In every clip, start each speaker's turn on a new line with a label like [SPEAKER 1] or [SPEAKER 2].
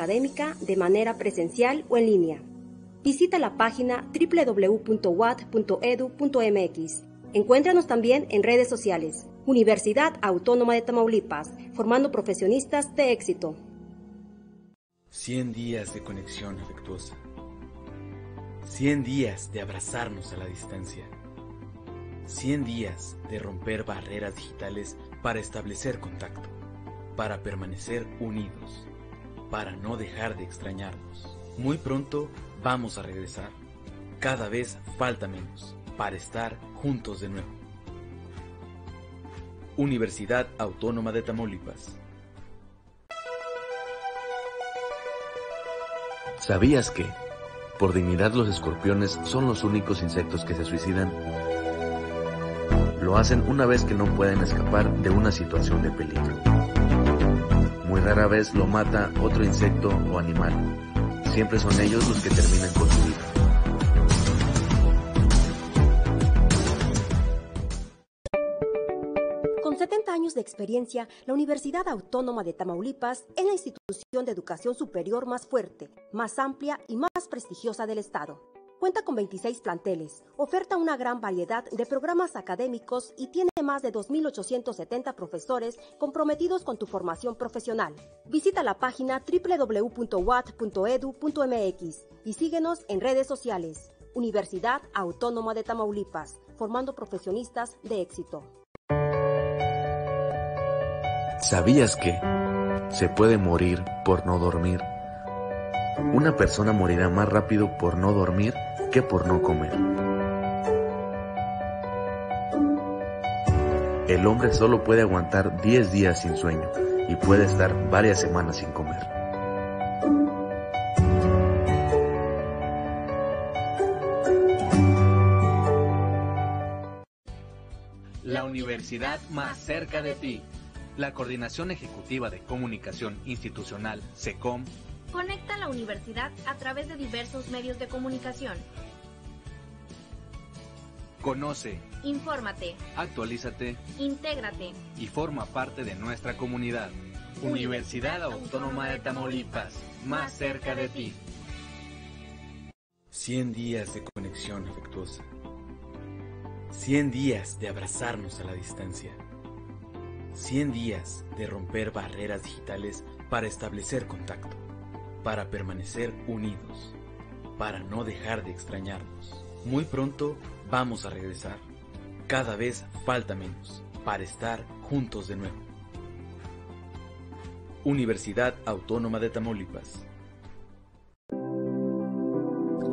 [SPEAKER 1] académica de manera presencial o en línea. Visita la página www.wat.edu.mx. Encuéntranos también en redes sociales. Universidad Autónoma de Tamaulipas, formando profesionistas de éxito.
[SPEAKER 2] 100 días de conexión afectuosa. 100 días de abrazarnos a la distancia. 100 días de romper barreras digitales para establecer contacto, para permanecer unidos, para no dejar de extrañarnos. Muy pronto vamos a regresar. Cada vez falta menos para estar juntos de nuevo. Universidad Autónoma de Tamaulipas.
[SPEAKER 3] ¿Sabías que, por dignidad, los escorpiones son los únicos insectos que se suicidan? Lo hacen una vez que no pueden escapar de una situación de peligro. Muy rara vez lo mata otro insecto o animal. Siempre son ellos los que terminan con su vida.
[SPEAKER 1] Con 70 años de experiencia, la Universidad Autónoma de Tamaulipas es la institución de educación superior más fuerte, más amplia y más prestigiosa del Estado. Cuenta con 26 planteles, oferta una gran variedad de programas académicos y tiene más de 2.870 profesores comprometidos con tu formación profesional. Visita la página www.wat.edu.mx y síguenos en redes sociales. Universidad Autónoma de Tamaulipas, formando profesionistas de éxito.
[SPEAKER 3] ¿Sabías que se puede morir por no dormir? Una persona morirá más rápido por no dormir que por no comer. El hombre solo puede aguantar 10 días sin sueño y puede estar varias semanas sin comer.
[SPEAKER 4] La universidad más cerca de ti. La Coordinación Ejecutiva de Comunicación Institucional, SECOM,
[SPEAKER 5] Conecta la universidad a través de diversos medios de comunicación.
[SPEAKER 4] Conoce,
[SPEAKER 5] Infórmate,
[SPEAKER 4] actualízate
[SPEAKER 5] intégrate.
[SPEAKER 4] y forma parte de nuestra comunidad. Universidad Autónoma de Tamaulipas, más cerca de ti.
[SPEAKER 2] 100 días de conexión afectuosa. 100 días de abrazarnos a la distancia. 100 días de romper barreras digitales para establecer contacto, para permanecer unidos, para no dejar de extrañarnos. Muy pronto vamos a regresar. Cada vez falta menos para estar juntos de nuevo. Universidad Autónoma de Tamaulipas.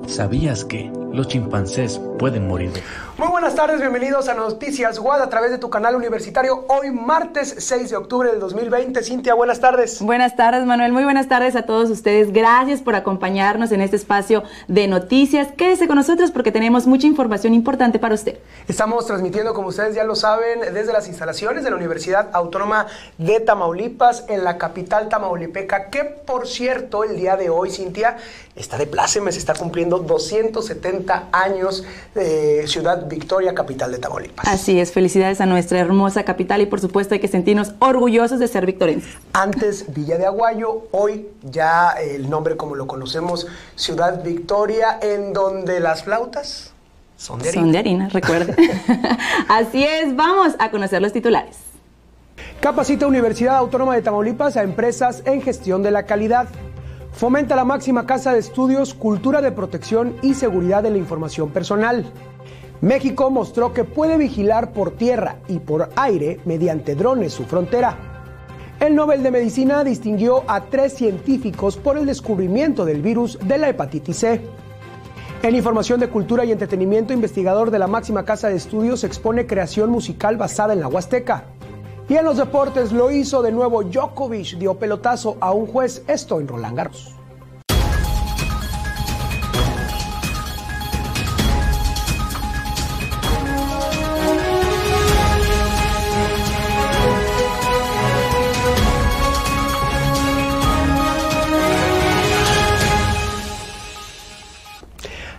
[SPEAKER 3] ¿Sabías que los chimpancés pueden morir
[SPEAKER 6] Muy buenas tardes, bienvenidos a Noticias WAD a través de tu canal universitario. Hoy martes 6 de octubre del 2020. Cintia, buenas tardes.
[SPEAKER 7] Buenas tardes, Manuel. Muy buenas tardes a todos ustedes. Gracias por acompañarnos en este espacio de noticias. Quédese con nosotros porque tenemos mucha información importante para usted.
[SPEAKER 6] Estamos transmitiendo, como ustedes ya lo saben, desde las instalaciones de la Universidad Autónoma de Tamaulipas en la capital tamaulipeca, que por cierto, el día de hoy, Cintia, está de pláceme, se está cumpliendo 270 años de Ciudad Victoria, capital de Tamaulipas.
[SPEAKER 7] Así es, felicidades a nuestra hermosa capital y por supuesto hay que sentirnos orgullosos de ser victorenses.
[SPEAKER 6] Antes Villa de Aguayo, hoy ya el nombre como lo conocemos, Ciudad Victoria, en donde las flautas son de harina.
[SPEAKER 7] Son de harina, recuerde. Así es, vamos a conocer los titulares.
[SPEAKER 6] Capacita Universidad Autónoma de Tamaulipas a empresas en gestión de la calidad. Fomenta la máxima casa de estudios, cultura de protección y seguridad de la información personal. México mostró que puede vigilar por tierra y por aire mediante drones su frontera. El Nobel de Medicina distinguió a tres científicos por el descubrimiento del virus de la hepatitis C. En información de cultura y entretenimiento, investigador de la máxima casa de estudios expone creación musical basada en la Huasteca. Y en los deportes lo hizo de nuevo Djokovic, dio pelotazo a un juez, esto en Roland Garros.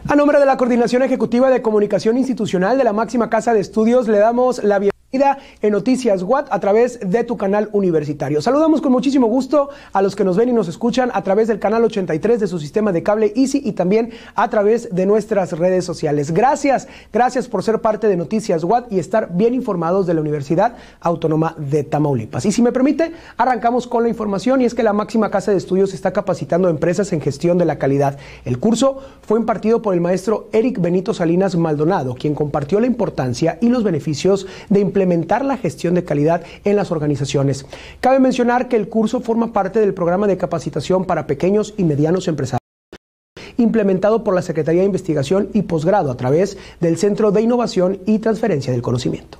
[SPEAKER 6] A nombre de la Coordinación Ejecutiva de Comunicación Institucional de la máxima casa de estudios, le damos la bienvenida. En Noticias Watt a través de tu canal universitario. Saludamos con muchísimo gusto a los que nos ven y nos escuchan a través del canal 83 de su sistema de cable Easy y también a través de nuestras redes sociales. Gracias, gracias por ser parte de Noticias Watt y estar bien informados de la Universidad Autónoma de Tamaulipas. Y si me permite, arrancamos con la información y es que la máxima casa de estudios está capacitando a empresas en gestión de la calidad. El curso fue impartido por el maestro Eric Benito Salinas Maldonado, quien compartió la importancia y los beneficios de implementar implementar la gestión de calidad en las organizaciones. Cabe mencionar que el curso forma parte del programa de capacitación para pequeños y medianos empresarios implementado por la Secretaría de Investigación y Posgrado a través del Centro de Innovación y Transferencia del Conocimiento.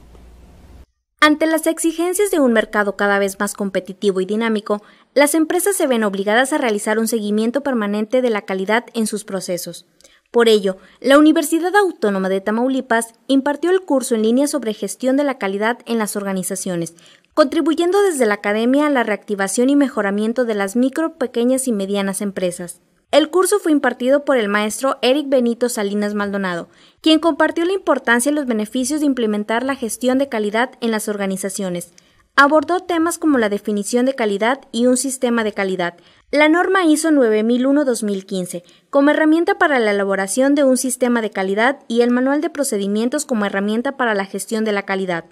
[SPEAKER 5] Ante las exigencias de un mercado cada vez más competitivo y dinámico, las empresas se ven obligadas a realizar un seguimiento permanente de la calidad en sus procesos. Por ello, la Universidad Autónoma de Tamaulipas impartió el curso en línea sobre gestión de la calidad en las organizaciones, contribuyendo desde la academia a la reactivación y mejoramiento de las micro, pequeñas y medianas empresas. El curso fue impartido por el maestro Eric Benito Salinas Maldonado, quien compartió la importancia y los beneficios de implementar la gestión de calidad en las organizaciones. Abordó temas como la definición de calidad y un sistema de calidad, la norma ISO 9001-2015 como herramienta para la elaboración de un sistema de calidad y el manual de procedimientos como herramienta para la gestión de la calidad.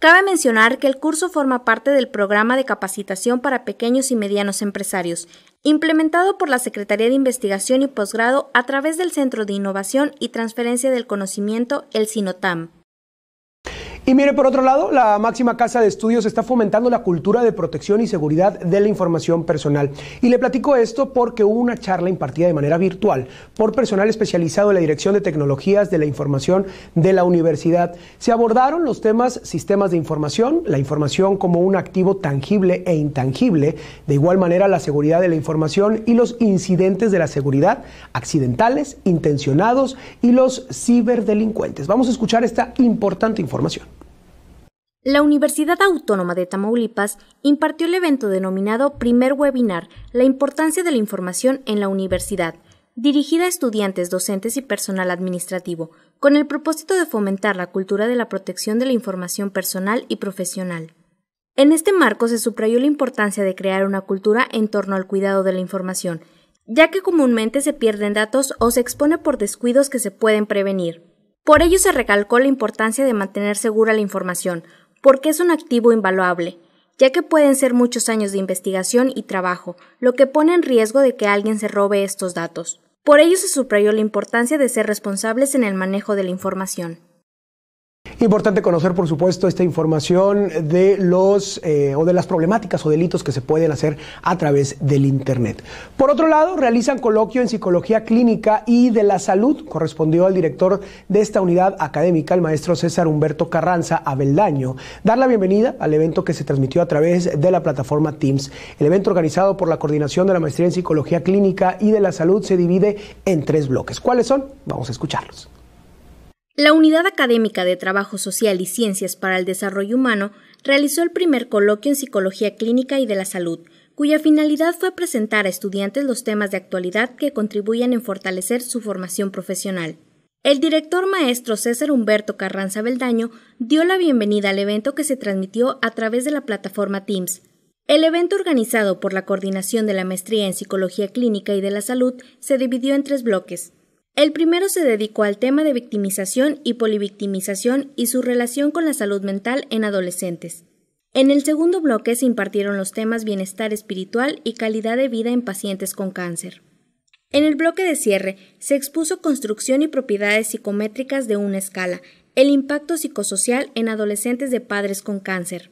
[SPEAKER 5] Cabe mencionar que el curso forma parte del programa de capacitación para pequeños y medianos empresarios, implementado por la Secretaría de Investigación y Posgrado a través del Centro de Innovación y Transferencia del Conocimiento, el SINOTAM.
[SPEAKER 6] Y mire, por otro lado, la máxima casa de estudios está fomentando la cultura de protección y seguridad de la información personal. Y le platico esto porque hubo una charla impartida de manera virtual por personal especializado en la Dirección de Tecnologías de la Información de la universidad. Se abordaron los temas sistemas de información, la información como un activo tangible e intangible, de igual manera la seguridad de la información y los incidentes de la seguridad, accidentales, intencionados y los ciberdelincuentes. Vamos a escuchar esta importante información.
[SPEAKER 5] La Universidad Autónoma de Tamaulipas impartió el evento denominado Primer Webinar, la importancia de la información en la universidad, dirigida a estudiantes, docentes y personal administrativo, con el propósito de fomentar la cultura de la protección de la información personal y profesional. En este marco se subrayó la importancia de crear una cultura en torno al cuidado de la información, ya que comúnmente se pierden datos o se expone por descuidos que se pueden prevenir. Por ello se recalcó la importancia de mantener segura la información, porque es un activo invaluable, ya que pueden ser muchos años de investigación y trabajo, lo que pone en riesgo de que alguien se robe estos datos. Por ello se subrayó la importancia de ser responsables en el manejo de la información.
[SPEAKER 6] Importante conocer, por supuesto, esta información de los eh, o de las problemáticas o delitos que se pueden hacer a través del Internet. Por otro lado, realizan coloquio en psicología clínica y de la salud. Correspondió al director de esta unidad académica, el maestro César Humberto Carranza Abeldaño, dar la bienvenida al evento que se transmitió a través de la plataforma Teams. El evento organizado por la Coordinación de la Maestría en Psicología Clínica y de la Salud se divide en tres bloques. ¿Cuáles son? Vamos a escucharlos.
[SPEAKER 5] La Unidad Académica de Trabajo Social y Ciencias para el Desarrollo Humano realizó el primer coloquio en Psicología Clínica y de la Salud, cuya finalidad fue presentar a estudiantes los temas de actualidad que contribuyan en fortalecer su formación profesional. El director maestro César Humberto Carranza Beldaño dio la bienvenida al evento que se transmitió a través de la plataforma Teams. El evento organizado por la Coordinación de la Maestría en Psicología Clínica y de la Salud se dividió en tres bloques. El primero se dedicó al tema de victimización y polivictimización y su relación con la salud mental en adolescentes. En el segundo bloque se impartieron los temas bienestar espiritual y calidad de vida en pacientes con cáncer. En el bloque de cierre se expuso construcción y propiedades psicométricas de una escala, el impacto psicosocial en adolescentes de padres con cáncer.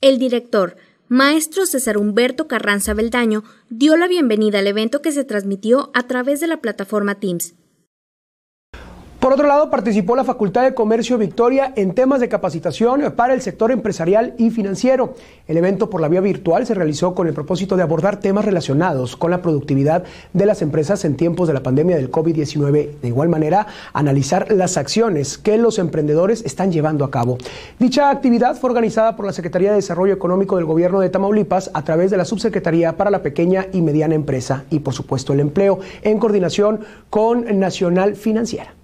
[SPEAKER 5] El director, maestro César Humberto Carranza Beldaño, dio la bienvenida al evento que se transmitió a través de la plataforma Teams.
[SPEAKER 6] Por otro lado, participó la Facultad de Comercio Victoria en temas de capacitación para el sector empresarial y financiero. El evento por la vía virtual se realizó con el propósito de abordar temas relacionados con la productividad de las empresas en tiempos de la pandemia del COVID-19. De igual manera, analizar las acciones que los emprendedores están llevando a cabo. Dicha actividad fue organizada por la Secretaría de Desarrollo Económico del Gobierno de Tamaulipas a través de la Subsecretaría para la Pequeña y Mediana Empresa y, por supuesto, el empleo en coordinación con Nacional Financiera.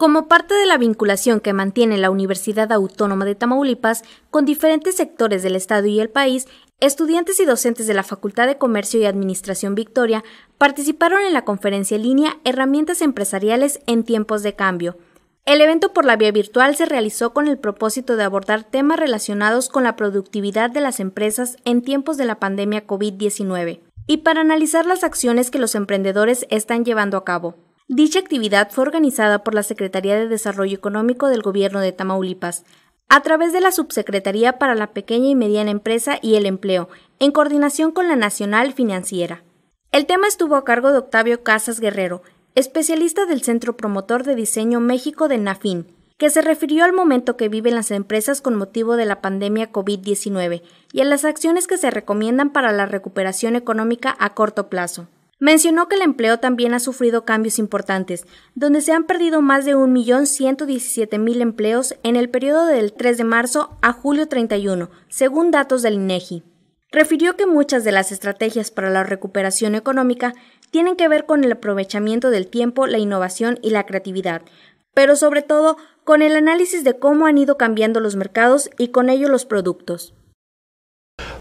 [SPEAKER 5] Como parte de la vinculación que mantiene la Universidad Autónoma de Tamaulipas con diferentes sectores del Estado y el país, estudiantes y docentes de la Facultad de Comercio y Administración Victoria participaron en la conferencia en línea Herramientas empresariales en tiempos de cambio. El evento por la vía virtual se realizó con el propósito de abordar temas relacionados con la productividad de las empresas en tiempos de la pandemia COVID-19 y para analizar las acciones que los emprendedores están llevando a cabo. Dicha actividad fue organizada por la Secretaría de Desarrollo Económico del Gobierno de Tamaulipas, a través de la Subsecretaría para la Pequeña y Mediana Empresa y el Empleo, en coordinación con la Nacional Financiera. El tema estuvo a cargo de Octavio Casas Guerrero, especialista del Centro Promotor de Diseño México de NAFIN, que se refirió al momento que viven las empresas con motivo de la pandemia COVID-19 y a las acciones que se recomiendan para la recuperación económica a corto plazo. Mencionó que el empleo también ha sufrido cambios importantes, donde se han perdido más de 1.117.000 empleos en el periodo del 3 de marzo a julio 31, según datos del INEGI. Refirió que muchas de las estrategias para la recuperación económica tienen que ver con el aprovechamiento del tiempo, la innovación y la creatividad, pero sobre todo con el análisis de cómo han ido cambiando los mercados y con ello los productos.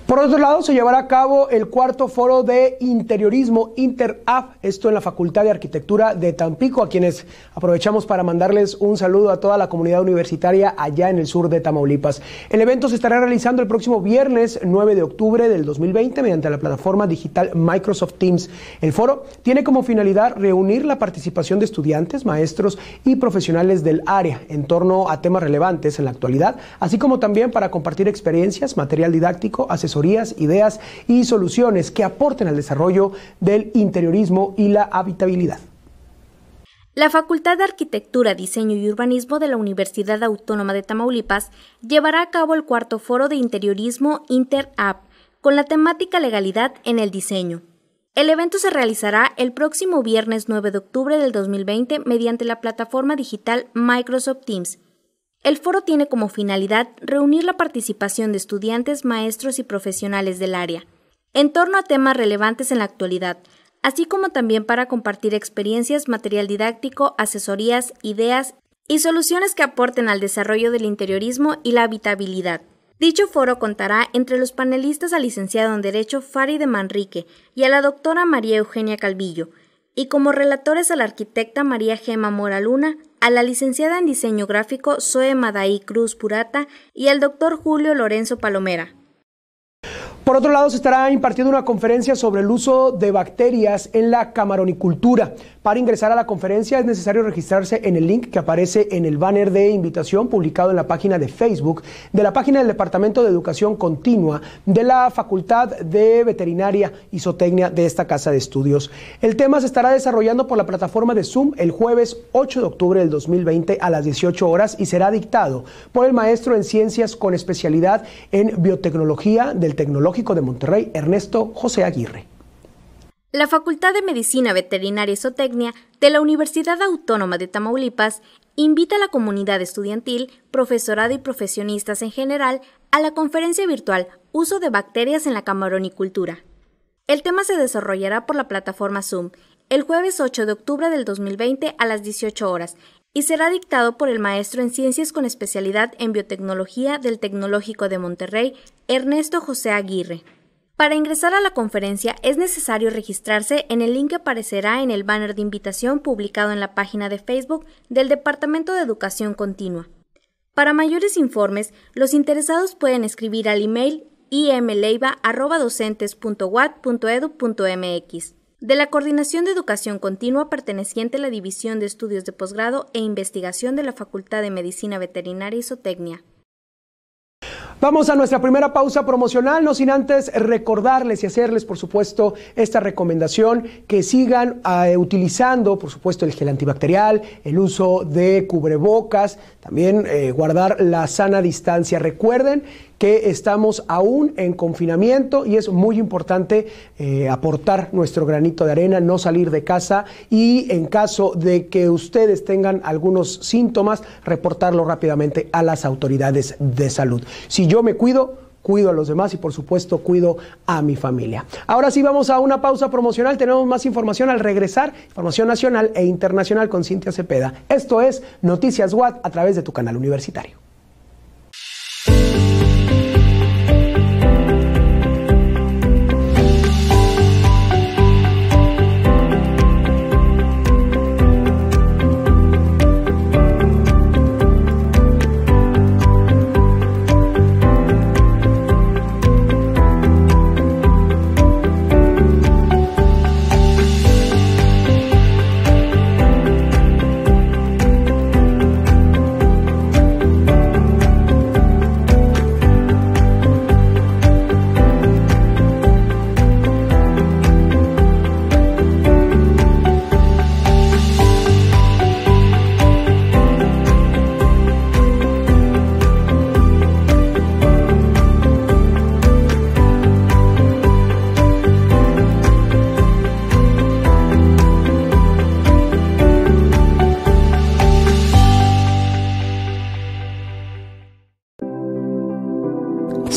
[SPEAKER 6] Por otro lado, se llevará a cabo el cuarto foro de interiorismo InterAF, esto en la Facultad de Arquitectura de Tampico, a quienes aprovechamos para mandarles un saludo a toda la comunidad universitaria allá en el sur de Tamaulipas. El evento se estará realizando el próximo viernes 9 de octubre del 2020 mediante la plataforma digital Microsoft Teams. El foro tiene como finalidad reunir la participación de estudiantes, maestros y profesionales del área en torno a temas relevantes en la actualidad, así como también para compartir experiencias, material didáctico, asesoría ideas y soluciones que aporten al desarrollo del interiorismo y la habitabilidad.
[SPEAKER 5] La Facultad de Arquitectura, Diseño y Urbanismo de la Universidad Autónoma de Tamaulipas llevará a cabo el cuarto foro de interiorismo InterApp con la temática legalidad en el diseño. El evento se realizará el próximo viernes 9 de octubre del 2020 mediante la plataforma digital Microsoft Teams el foro tiene como finalidad reunir la participación de estudiantes, maestros y profesionales del área, en torno a temas relevantes en la actualidad, así como también para compartir experiencias, material didáctico, asesorías, ideas y soluciones que aporten al desarrollo del interiorismo y la habitabilidad. Dicho foro contará entre los panelistas al licenciado en Derecho Fari de Manrique y a la doctora María Eugenia Calvillo, y como relatores a la arquitecta María Gema Moraluna, a la licenciada en diseño gráfico Zoe Madaí Cruz Purata y al doctor Julio Lorenzo Palomera.
[SPEAKER 6] Por otro lado, se estará impartiendo una conferencia sobre el uso de bacterias en la camaronicultura. Para ingresar a la conferencia es necesario registrarse en el link que aparece en el banner de invitación publicado en la página de Facebook de la página del Departamento de Educación Continua de la Facultad de Veterinaria y Zootecnia de esta casa de estudios. El tema se estará desarrollando por la plataforma de Zoom el jueves 8 de octubre del 2020 a las 18 horas y será dictado por el maestro en ciencias con especialidad en biotecnología del Tecnológico de Monterrey, Ernesto José Aguirre.
[SPEAKER 5] La Facultad de Medicina Veterinaria y Zootecnia de la Universidad Autónoma de Tamaulipas invita a la comunidad estudiantil, profesorado y profesionistas en general a la conferencia virtual Uso de bacterias en la camaronicultura. El tema se desarrollará por la plataforma Zoom el jueves 8 de octubre del 2020 a las 18 horas y será dictado por el maestro en ciencias con especialidad en biotecnología del Tecnológico de Monterrey, Ernesto José Aguirre. Para ingresar a la conferencia es necesario registrarse en el link que aparecerá en el banner de invitación publicado en la página de Facebook del Departamento de Educación Continua. Para mayores informes, los interesados pueden escribir al email imleiva.docentes.wat.edu.mx de la Coordinación de Educación Continua perteneciente a la División de Estudios de Posgrado e Investigación de la Facultad de Medicina Veterinaria y Zootecnia.
[SPEAKER 6] Vamos a nuestra primera pausa promocional, no sin antes recordarles y hacerles, por supuesto, esta recomendación, que sigan eh, utilizando, por supuesto, el gel antibacterial, el uso de cubrebocas, también eh, guardar la sana distancia. Recuerden que estamos aún en confinamiento y es muy importante eh, aportar nuestro granito de arena, no salir de casa y en caso de que ustedes tengan algunos síntomas, reportarlo rápidamente a las autoridades de salud. Si yo me cuido, cuido a los demás y por supuesto cuido a mi familia. Ahora sí vamos a una pausa promocional, tenemos más información al regresar, información nacional e internacional con Cintia Cepeda. Esto es Noticias Watt a través de tu canal universitario.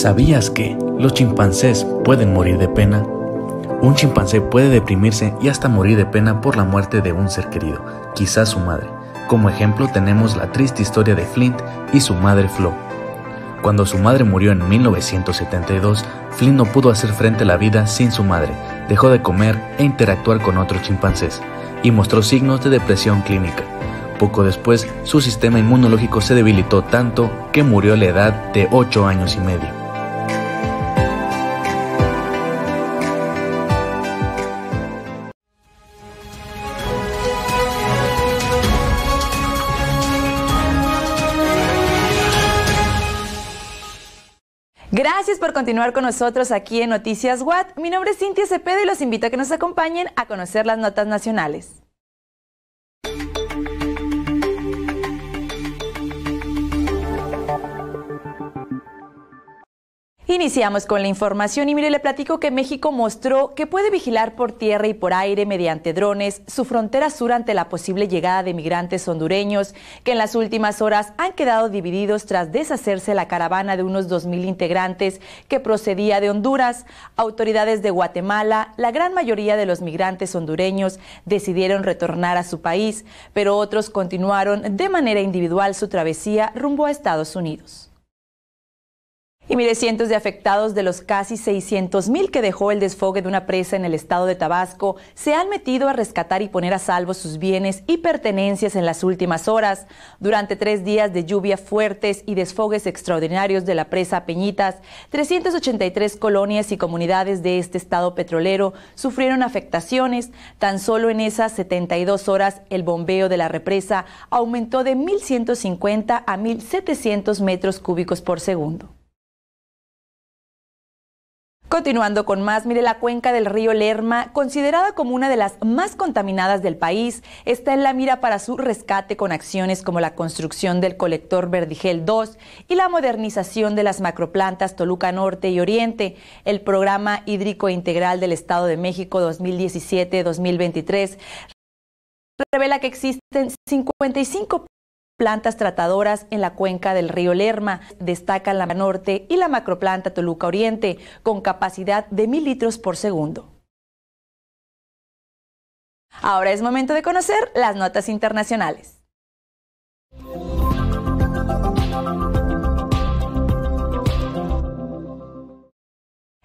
[SPEAKER 3] ¿Sabías que los chimpancés pueden morir de pena? Un chimpancé puede deprimirse y hasta morir de pena por la muerte de un ser querido, quizás su madre. Como ejemplo tenemos la triste historia de Flint y su madre Flo. Cuando su madre murió en 1972, Flint no pudo hacer frente a la vida sin su madre, dejó de comer e interactuar con otros chimpancés, y mostró signos de depresión clínica. Poco después, su sistema inmunológico se debilitó tanto que murió a la edad de 8 años y medio.
[SPEAKER 7] Gracias por continuar con nosotros aquí en Noticias Watt. Mi nombre es Cintia Cepeda y los invito a que nos acompañen a conocer las notas nacionales. Iniciamos con la información y mire, le platico que México mostró que puede vigilar por tierra y por aire mediante drones su frontera sur ante la posible llegada de migrantes hondureños que en las últimas horas han quedado divididos tras deshacerse la caravana de unos 2.000 integrantes que procedía de Honduras. Autoridades de Guatemala, la gran mayoría de los migrantes hondureños decidieron retornar a su país, pero otros continuaron de manera individual su travesía rumbo a Estados Unidos. Y mire, cientos de afectados de los casi 600 mil que dejó el desfogue de una presa en el estado de Tabasco se han metido a rescatar y poner a salvo sus bienes y pertenencias en las últimas horas. Durante tres días de lluvia fuertes y desfogues extraordinarios de la presa Peñitas, 383 colonias y comunidades de este estado petrolero sufrieron afectaciones. Tan solo en esas 72 horas el bombeo de la represa aumentó de 1.150 a 1.700 metros cúbicos por segundo. Continuando con más, mire la cuenca del río Lerma, considerada como una de las más contaminadas del país, está en la mira para su rescate con acciones como la construcción del colector Verdigel 2 y la modernización de las macroplantas Toluca Norte y Oriente. El programa hídrico integral del Estado de México 2017-2023 revela que existen 55 plantas tratadoras en la cuenca del río Lerma. Destacan la norte y la macroplanta Toluca Oriente, con capacidad de mil litros por segundo. Ahora es momento de conocer las notas internacionales.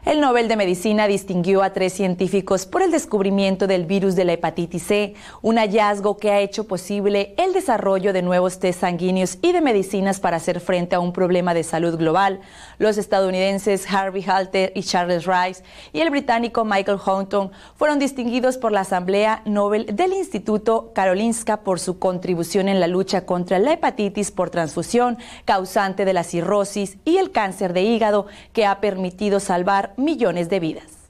[SPEAKER 7] El Nobel de Medicina distinguió a tres científicos por el descubrimiento del virus de la hepatitis C, un hallazgo que ha hecho posible el desarrollo de nuevos test sanguíneos y de medicinas para hacer frente a un problema de salud global. Los estadounidenses Harvey Halter y Charles Rice y el británico Michael Houghton fueron distinguidos por la Asamblea Nobel del Instituto Karolinska por su contribución en la lucha contra la hepatitis por transfusión, causante de la cirrosis y el cáncer de hígado, que ha permitido salvar millones de vidas.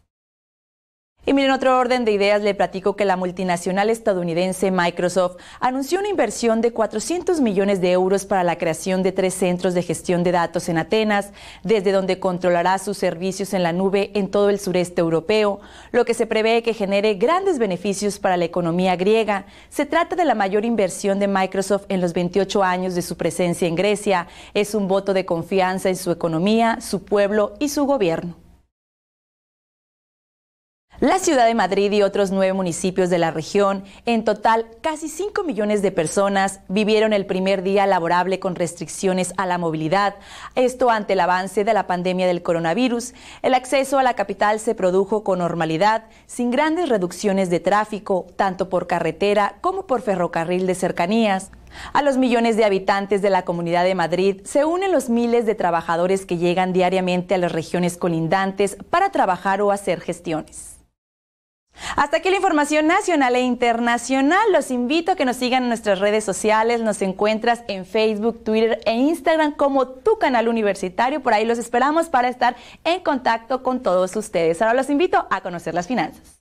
[SPEAKER 7] Y miren, otro orden de ideas, le platico que la multinacional estadounidense Microsoft anunció una inversión de 400 millones de euros para la creación de tres centros de gestión de datos en Atenas, desde donde controlará sus servicios en la nube en todo el sureste europeo, lo que se prevé que genere grandes beneficios para la economía griega. Se trata de la mayor inversión de Microsoft en los 28 años de su presencia en Grecia. Es un voto de confianza en su economía, su pueblo y su gobierno. La ciudad de Madrid y otros nueve municipios de la región, en total casi 5 millones de personas, vivieron el primer día laborable con restricciones a la movilidad. Esto ante el avance de la pandemia del coronavirus. El acceso a la capital se produjo con normalidad, sin grandes reducciones de tráfico, tanto por carretera como por ferrocarril de cercanías. A los millones de habitantes de la Comunidad de Madrid se unen los miles de trabajadores que llegan diariamente a las regiones colindantes para trabajar o hacer gestiones. Hasta aquí la información nacional e internacional. Los invito a que nos sigan en nuestras redes sociales. Nos encuentras en Facebook, Twitter e Instagram como tu canal universitario. Por ahí los esperamos para estar en contacto con todos ustedes. Ahora los invito a conocer las finanzas.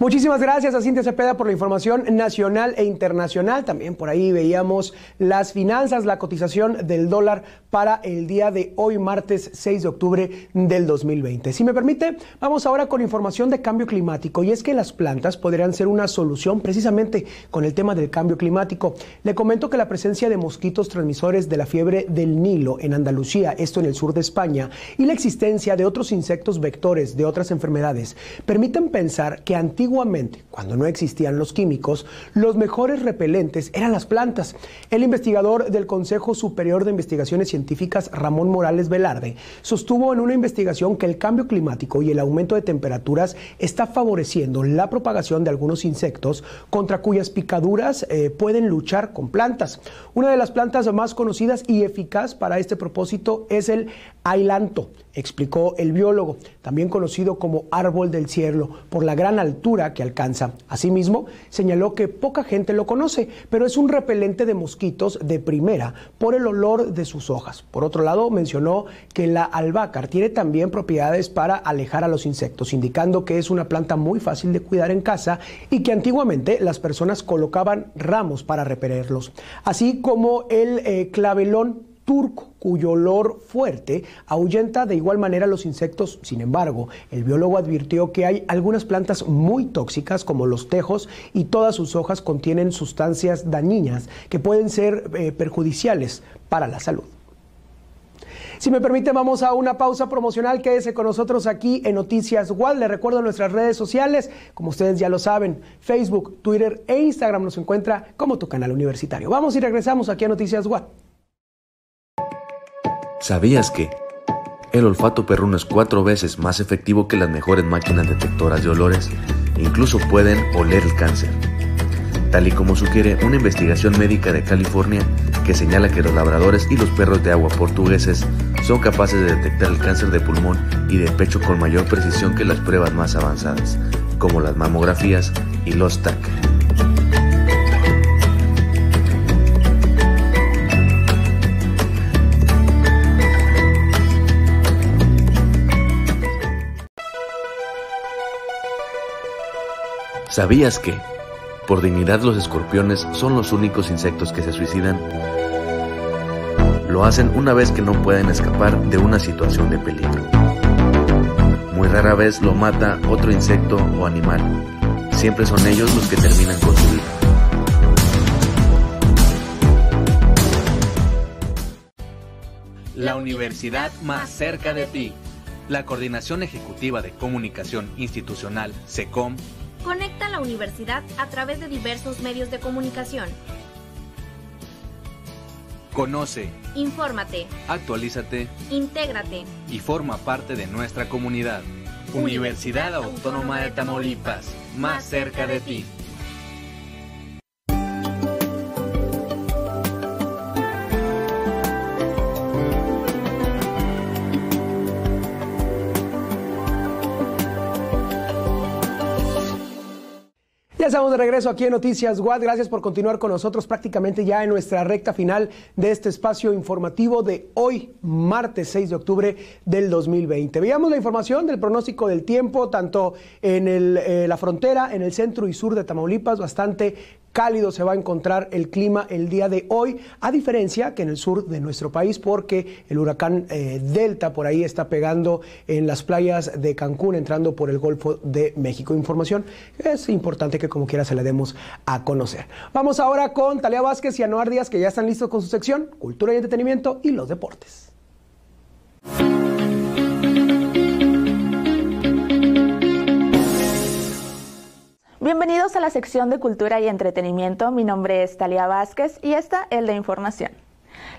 [SPEAKER 6] Muchísimas gracias a Cintia Cepeda por la información nacional e internacional. También por ahí veíamos las finanzas, la cotización del dólar para el día de hoy, martes 6 de octubre del 2020. Si me permite, vamos ahora con información de cambio climático. Y es que las plantas podrían ser una solución precisamente con el tema del cambio climático. Le comento que la presencia de mosquitos transmisores de la fiebre del Nilo en Andalucía, esto en el sur de España, y la existencia de otros insectos vectores de otras enfermedades, permiten pensar que antiguamente Antiguamente, cuando no existían los químicos, los mejores repelentes eran las plantas. El investigador del Consejo Superior de Investigaciones Científicas, Ramón Morales Velarde, sostuvo en una investigación que el cambio climático y el aumento de temperaturas está favoreciendo la propagación de algunos insectos contra cuyas picaduras eh, pueden luchar con plantas. Una de las plantas más conocidas y eficaz para este propósito es el ailanto, explicó el biólogo, también conocido como árbol del cielo, por la gran altura que alcanza. Asimismo, señaló que poca gente lo conoce, pero es un repelente de mosquitos de primera por el olor de sus hojas. Por otro lado, mencionó que la albácar tiene también propiedades para alejar a los insectos, indicando que es una planta muy fácil de cuidar en casa y que antiguamente las personas colocaban ramos para repelerlos, así como el eh, clavelón turco, cuyo olor fuerte ahuyenta de igual manera los insectos. Sin embargo, el biólogo advirtió que hay algunas plantas muy tóxicas como los tejos y todas sus hojas contienen sustancias dañinas que pueden ser eh, perjudiciales para la salud. Si me permite, vamos a una pausa promocional. Quédese con nosotros aquí en Noticias WAL. Le recuerdo nuestras redes sociales, como ustedes ya lo saben, Facebook, Twitter e Instagram nos encuentra como tu canal universitario. Vamos y regresamos aquí a Noticias WAL.
[SPEAKER 3] ¿Sabías que el olfato perruno es cuatro veces más efectivo que las mejores máquinas detectoras de olores incluso pueden oler el cáncer? Tal y como sugiere una investigación médica de California que señala que los labradores y los perros de agua portugueses son capaces de detectar el cáncer de pulmón y de pecho con mayor precisión que las pruebas más avanzadas, como las mamografías y los TAC. ¿Sabías que, por dignidad, los escorpiones son los únicos insectos que se suicidan? Lo hacen una vez que no pueden escapar de una situación de peligro. Muy rara vez lo mata otro insecto o animal. Siempre son ellos los que terminan con su vida.
[SPEAKER 4] La universidad más cerca de ti. La Coordinación Ejecutiva de Comunicación Institucional, SECOM,
[SPEAKER 5] Conecta la universidad a través de diversos medios de comunicación.
[SPEAKER 4] Conoce,
[SPEAKER 5] Infórmate,
[SPEAKER 4] actualízate
[SPEAKER 5] intégrate.
[SPEAKER 4] y forma parte de nuestra comunidad. Universidad Autónoma de Tamaulipas, más cerca de ti.
[SPEAKER 6] Estamos de regreso aquí en Noticias Guad. Gracias por continuar con nosotros prácticamente ya en nuestra recta final de este espacio informativo de hoy, martes 6 de octubre del 2020. Veamos la información del pronóstico del tiempo, tanto en eh, la frontera, en el centro y sur de Tamaulipas, bastante cálido se va a encontrar el clima el día de hoy, a diferencia que en el sur de nuestro país, porque el huracán eh, Delta por ahí está pegando en las playas de Cancún, entrando por el Golfo de México. Información es importante que como quiera se la demos a conocer. Vamos ahora con Talía Vázquez y Anuar Díaz, que ya están listos con su sección Cultura y Entretenimiento y los deportes.
[SPEAKER 8] Bienvenidos a la sección de Cultura y Entretenimiento. Mi nombre es Talia Vázquez y esta es la información.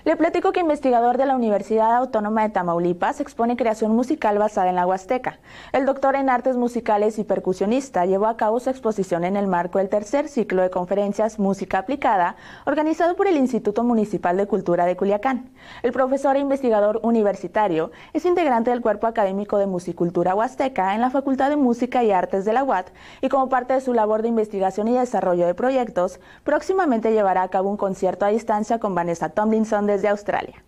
[SPEAKER 8] Le platico que investigador de la Universidad Autónoma de Tamaulipas expone creación musical basada en la Huasteca. El doctor en artes musicales y percusionista llevó a cabo su exposición en el marco del tercer ciclo de conferencias Música Aplicada, organizado por el Instituto Municipal de Cultura de Culiacán. El profesor e investigador universitario es integrante del cuerpo académico de musicultura huasteca en la Facultad de Música y Artes de la UAT y como parte de su labor de investigación y desarrollo de proyectos, próximamente llevará a cabo un concierto a distancia con Vanessa Tomlinson de desde Australia.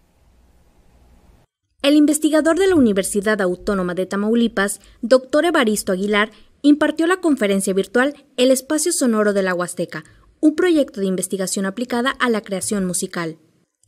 [SPEAKER 5] El investigador de la Universidad Autónoma de Tamaulipas, doctor Evaristo Aguilar, impartió la conferencia virtual El Espacio Sonoro de la Huasteca, un proyecto de investigación aplicada a la creación musical.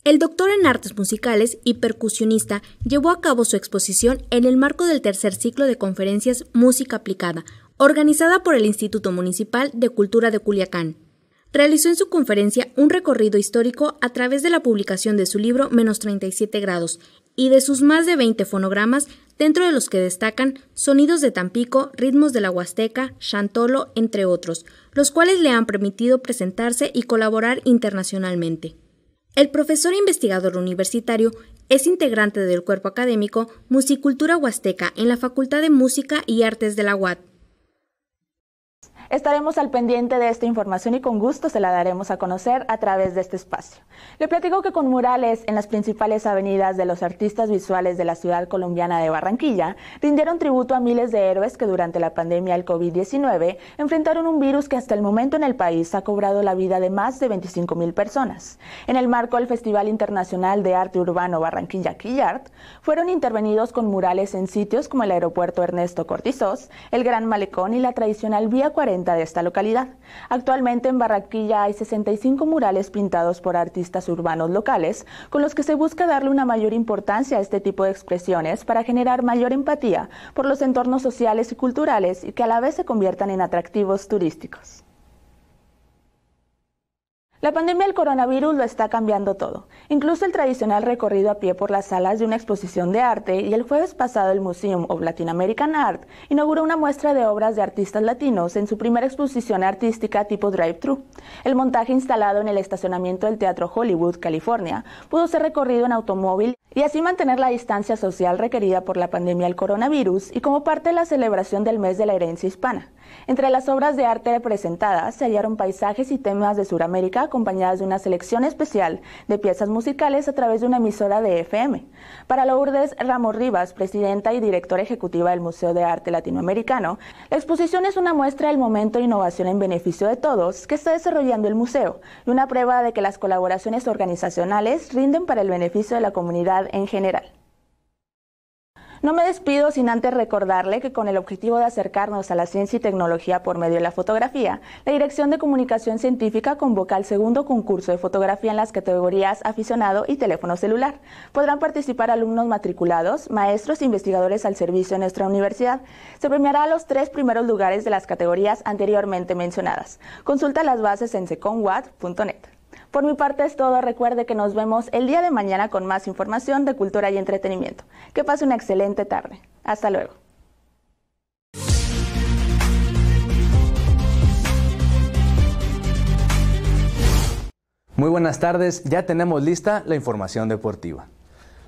[SPEAKER 5] El doctor en artes musicales y percusionista llevó a cabo su exposición en el marco del tercer ciclo de conferencias Música Aplicada, organizada por el Instituto Municipal de Cultura de Culiacán realizó en su conferencia un recorrido histórico a través de la publicación de su libro Menos 37 grados y de sus más de 20 fonogramas, dentro de los que destacan Sonidos de Tampico, Ritmos de la Huasteca, Chantolo, entre otros, los cuales le han permitido presentarse y colaborar internacionalmente. El profesor e investigador universitario es integrante del cuerpo académico Musicultura Huasteca en la Facultad de Música y Artes de la UAT
[SPEAKER 8] Estaremos al pendiente de esta información y con gusto se la daremos a conocer a través de este espacio. Le platico que con murales en las principales avenidas de los artistas visuales de la ciudad colombiana de Barranquilla, rindieron tributo a miles de héroes que durante la pandemia del COVID-19 enfrentaron un virus que hasta el momento en el país ha cobrado la vida de más de 25 mil personas. En el marco del Festival Internacional de Arte Urbano Barranquilla Quillart, fueron intervenidos con murales en sitios como el aeropuerto Ernesto Cortizos, el Gran Malecón y la tradicional Vía 40 de esta localidad. Actualmente en Barranquilla hay 65 murales pintados por artistas urbanos locales, con los que se busca darle una mayor importancia a este tipo de expresiones para generar mayor empatía por los entornos sociales y culturales y que a la vez se conviertan en atractivos turísticos. La pandemia del coronavirus lo está cambiando todo, incluso el tradicional recorrido a pie por las salas de una exposición de arte y el jueves pasado el Museum of Latin American Art inauguró una muestra de obras de artistas latinos en su primera exposición artística tipo drive-thru. El montaje instalado en el estacionamiento del Teatro Hollywood, California, pudo ser recorrido en automóvil y así mantener la distancia social requerida por la pandemia del coronavirus y como parte de la celebración del mes de la herencia hispana. Entre las obras de arte presentadas se hallaron paisajes y temas de Sudamérica acompañadas de una selección especial de piezas musicales a través de una emisora de FM. Para Lourdes Ramos Rivas, presidenta y directora ejecutiva del Museo de Arte Latinoamericano, la exposición es una muestra del momento de innovación en beneficio de todos que está desarrollando el museo y una prueba de que las colaboraciones organizacionales rinden para el beneficio de la comunidad en general. No me despido sin antes recordarle que con el objetivo de acercarnos a la ciencia y tecnología por medio de la fotografía, la Dirección de Comunicación Científica convoca el segundo concurso de fotografía en las categorías aficionado y teléfono celular. Podrán participar alumnos matriculados, maestros e investigadores al servicio de nuestra universidad. Se premiará a los tres primeros lugares de las categorías anteriormente mencionadas. Consulta las bases en seconwat.net. Por mi parte es todo. Recuerde que nos vemos el día de mañana con más información de cultura y entretenimiento. Que pase una excelente tarde. Hasta luego.
[SPEAKER 4] Muy buenas tardes, ya tenemos lista la información deportiva.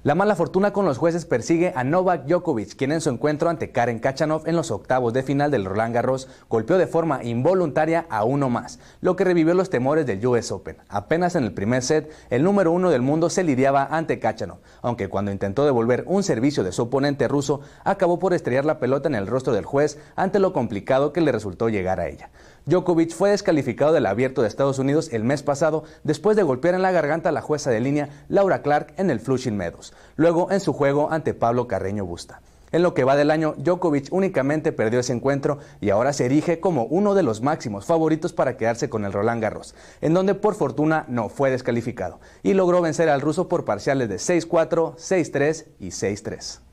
[SPEAKER 4] La mala fortuna con los jueces persigue a Novak Djokovic, quien en su encuentro ante Karen Kachanov en los octavos de final del Roland Garros golpeó de forma involuntaria a uno más, lo que revivió los temores del US Open. Apenas en el primer set, el número uno del mundo se lidiaba ante Kachanov, aunque cuando intentó devolver un servicio de su oponente ruso, acabó por estrellar la pelota en el rostro del juez ante lo complicado que le resultó llegar a ella. Djokovic fue descalificado del abierto de Estados Unidos el mes pasado después de golpear en la garganta a la jueza de línea Laura Clark en el Flushing Meadows, luego en su juego ante Pablo Carreño Busta. En lo que va del año, Djokovic únicamente perdió ese encuentro y ahora se erige como uno de los máximos favoritos para quedarse con el Roland Garros, en donde por fortuna no fue descalificado y logró vencer al ruso por parciales de 6-4, 6-3 y 6-3.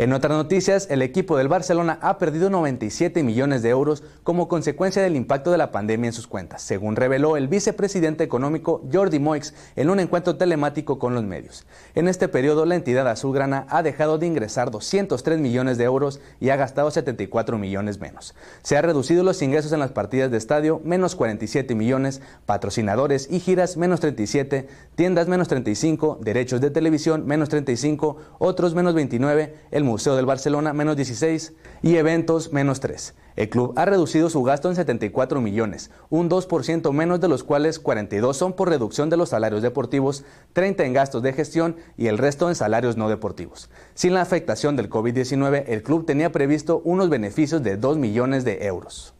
[SPEAKER 4] En otras noticias, el equipo del Barcelona ha perdido 97 millones de euros como consecuencia del impacto de la pandemia en sus cuentas, según reveló el vicepresidente económico Jordi Moix en un encuentro telemático con los medios. En este periodo, la entidad azulgrana ha dejado de ingresar 203 millones de euros y ha gastado 74 millones menos. Se han reducido los ingresos en las partidas de estadio, menos 47 millones, patrocinadores y giras, menos 37, tiendas, menos 35, derechos de televisión, menos 35, otros, menos 29, el Museo del Barcelona menos 16 y eventos menos 3. El club ha reducido su gasto en 74 millones, un 2% menos de los cuales 42 son por reducción de los salarios deportivos, 30 en gastos de gestión y el resto en salarios no deportivos. Sin la afectación del COVID-19, el club tenía previsto unos beneficios de 2 millones de euros.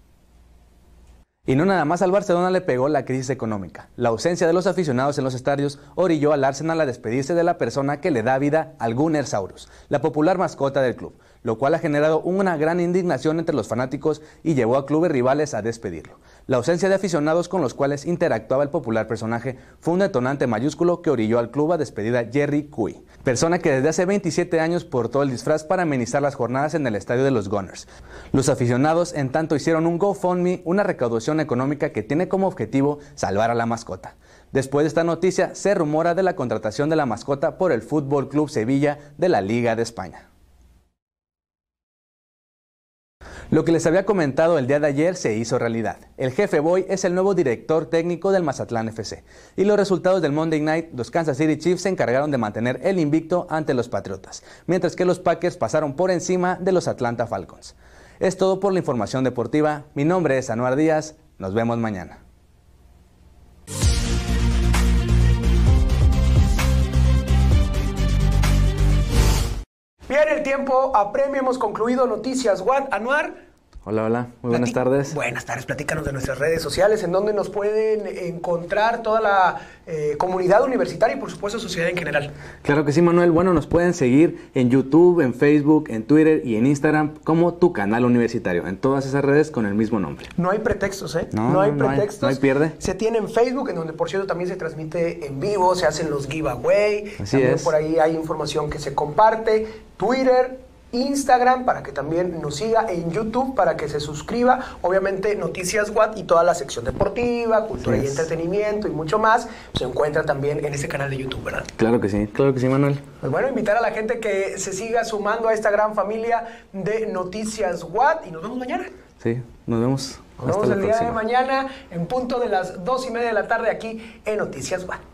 [SPEAKER 4] Y no nada más al Barcelona le pegó la crisis económica. La ausencia de los aficionados en los estadios orilló al Arsenal a despedirse de la persona que le da vida al Gunner Saurus, la popular mascota del club, lo cual ha generado una gran indignación entre los fanáticos y llevó a clubes rivales a despedirlo. La ausencia de aficionados con los cuales interactuaba el popular personaje fue un detonante mayúsculo que orilló al club a despedir a Jerry Cui, persona que desde hace 27 años portó el disfraz para amenizar las jornadas en el estadio de los Gunners. Los aficionados, en tanto, hicieron un GoFundMe, una recaudación económica que tiene como objetivo salvar a la mascota. Después de esta noticia, se rumora de la contratación de la mascota por el Fútbol Club Sevilla de la Liga de España. Lo que les había comentado el día de ayer se hizo realidad. El jefe Boy es el nuevo director técnico del Mazatlán FC. Y los resultados del Monday Night, los Kansas City Chiefs se encargaron de mantener el invicto ante los Patriotas, mientras que los Packers pasaron por encima de los Atlanta Falcons. Es todo por la información deportiva. Mi nombre es Anuar Díaz. Nos vemos mañana.
[SPEAKER 6] Bien, el tiempo apremia. Hemos concluido Noticias What. Anuar.
[SPEAKER 4] Hola, hola, muy buenas tardes.
[SPEAKER 6] Buenas tardes, platícanos de nuestras redes sociales, en donde nos pueden encontrar toda la eh, comunidad universitaria y por supuesto sociedad en general.
[SPEAKER 4] Claro que sí, Manuel. Bueno, nos pueden seguir en YouTube, en Facebook, en Twitter y en Instagram como tu canal universitario, en todas esas redes con el mismo nombre.
[SPEAKER 6] No hay pretextos, ¿eh? No, hay pretextos.
[SPEAKER 4] No hay, pierde.
[SPEAKER 6] Se tiene en Facebook, en donde por cierto también se transmite en vivo, se hacen los giveaway,
[SPEAKER 4] Así
[SPEAKER 6] también
[SPEAKER 4] es.
[SPEAKER 6] por ahí hay información que se comparte, Twitter, Instagram para que también nos siga, en YouTube para que se suscriba, obviamente Noticias Watt y toda la sección deportiva, cultura y entretenimiento y mucho más se encuentra también en ese canal de YouTube, ¿verdad?
[SPEAKER 4] Claro que sí, claro que sí, Manuel.
[SPEAKER 6] Pues bueno, invitar a la gente que se siga sumando a esta gran familia de Noticias Watt y nos vemos mañana.
[SPEAKER 4] Sí, nos vemos.
[SPEAKER 6] Nos vemos el día de mañana en punto de las dos y media de la tarde aquí en Noticias Watt.